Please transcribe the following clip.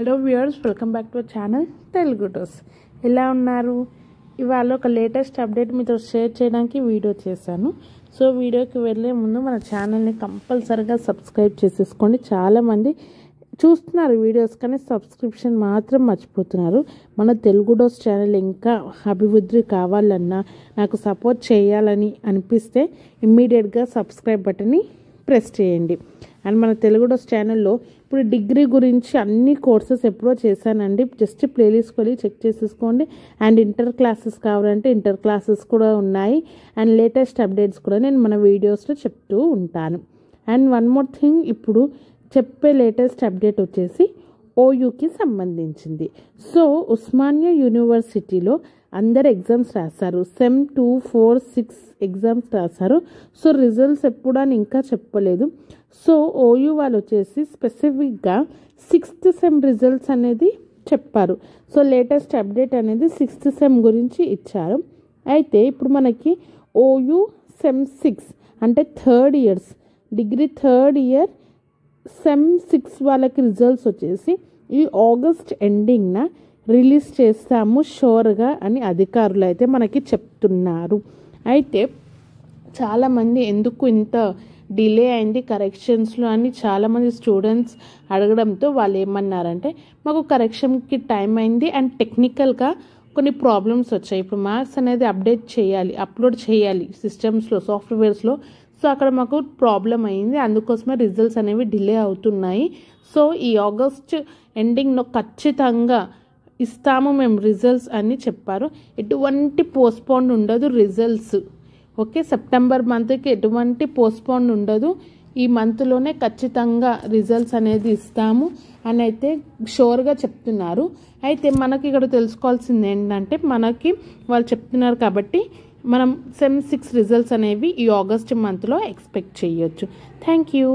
Hello viewers welcome back to channel Telugu toes. ఎలా ఉన్నారు? ఇవాళ ఒక లేటెస్ట్ అప్డేట్ మీతో షేర్ చేయడానికి వీడియో చేశాను. సో వీడియోకి వెళ్ళే ముందు మన ఛానల్ని కంపల్సరీగా సబ్స్క్రైబ్ చేసేసుకోండి. చాలామంది చూస్తున్నారు వీడియోస్ కానీ సబ్స్క్రిప్షన్ మాత్రం మర్చిపోతున్నారు. మన తెలుగు డోస్ ఛానల్ ఇంకా అభివృద్ధి కావాలన్నా నాకు సపోర్ట్ చేయాలని అనిపిస్తే ఇమ్మీడియట్గా సబ్స్క్రైబ్ బటన్ని ప్రెస్ చేయండి. అండ్ మన తెలుగు డోస్ ఛానల్లో ఇప్పుడు డిగ్రీ గురించి అన్ని కోర్సెస్ ఎప్పుడో చేశానండి. జస్ట్ ప్లేలిస్ట్కి వెళ్ళి చెక్ చేసేసుకోండి. అండ్ ఇంటర్ క్లాసెస్ కావాలంటే ఇంటర్ క్లాసెస్ కూడా ఉన్నాయి. అండ్ లేటెస్ట్ అప్డేట్స్ కూడా నేను మన వీడియోస్లో చెప్తూ ఉంటాను. అండ్ వన్ మోర్ థింగ్ ఇప్పుడు చెప్పే లేటెస్ట్ అప్డేట్ వచ్చేసి ఓయూకి సంబంధించింది. సో ఉస్మానియా యూనివర్సిటీలో అందరు ఎగ్జామ్స్ రాశారు. Sem two four six exams రాశారు. సో రిజల్ట్స్ ఎప్పుడు అని ఇంకా చెప్పలేదు. సో ఓయూ వాళ్ళు వచ్చేసి స్పెసిఫిక్గా సిక్స్త్ సెమ్ రిజల్ట్స్ అనేది చెప్పారు. సో లేటెస్ట్ అప్డేట్ అనేది సిక్స్త్ సెమ్ గురించి ఇచ్చారు. అయితే ఇప్పుడు మనకి ఓయూ సెమ్ సిక్స్ అంటే third years degree third year sem six వాళ్ళకి రిజల్ట్స్ వచ్చేసి ఈ ఆగస్ట్ ఎండింగ్న రిలీజ్ చేస్తాము షోర్గా అని అధికారులు అయితే మనకి చెప్తున్నారు. అయితే చాలామంది ఎందుకు ఇంత డిలే అయింది. కరెక్షన్స్లో అని చాలామంది స్టూడెంట్స్ అడగడంతో వాళ్ళు ఏమన్నారంటే మాకు కరెక్షన్కి టైం అయింది అండ్ టెక్నికల్గా కొన్ని ప్రాబ్లమ్స్ వచ్చాయి. ఇప్పుడు మార్క్స్ అనేది అప్డేట్ చేయాలి అప్లోడ్ చేయాలి సిస్టమ్స్లో సాఫ్ట్వేర్స్లో సో అక్కడ మాకు ప్రాబ్లం అయింది. అందుకోసమే రిజల్ట్స్ అనేవి డిలే అవుతున్నాయి. సో ఈ ఆగస్ట్ ఎండింగ్లో ఖచ్చితంగా ఇస్తాము మేము రిజల్ట్స్ అని చెప్పారు. ఎటువంటి పోస్ట్పోన్ ఉండదు రిజల్ట్స్ ఓకే సెప్టెంబర్ మంత్కి ఎటువంటి పోస్ట్పోన్ ఉండదు. ఈ మంత్లోనే ఖచ్చితంగా రిజల్ట్స్ అనేది ఇస్తాము అని అయితే షోర్గా చెప్తున్నారు. అయితే మనకి ఇక్కడ తెలుసుకోవాల్సింది ఏంటంటే మనకి వాళ్ళు చెప్తున్నారు కాబట్టి మనం సెమ్ సిక్స్ రిజల్ట్స్ అనేవి ఈ ఆగస్ట్ మంత్లో ఎక్స్పెక్ట్ చేయొచ్చు. Thank you.